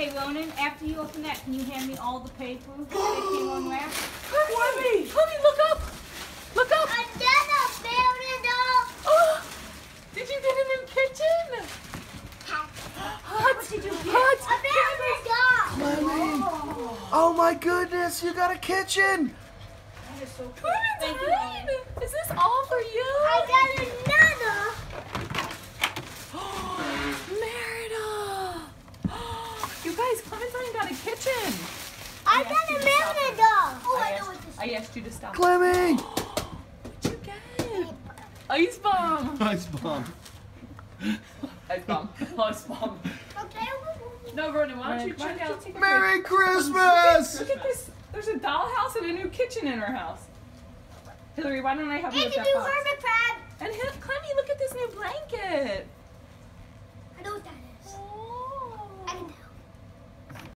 Hey, Ronan, after you open that, can you hand me all the paper that came unwrapped? Clemmy! Clemmy, look up! Look up! Another building Oh, did you get a new kitchen? Hot! did you get? Hot! A building Clemmy! Oh my goodness, you got a kitchen! That is so cool. Clementine! Thank you, Ronan. Is this all for you? I got another. Merida! You guys, Clementine got a kitchen. I got a building Oh, I know what this is. I asked you to stop. Clemmy! What'd you get? Ice bomb. Ice bomb. Ice bomb. Ice bomb. Okay. No, Ronan, why don't you Why check don't you out? take a Merry Christmas! Look at this. There's a dollhouse and a new kitchen in our house. Hillary, why don't I have you look a that new box? hermit crab. And Hil- Clemmy, look at this new blanket.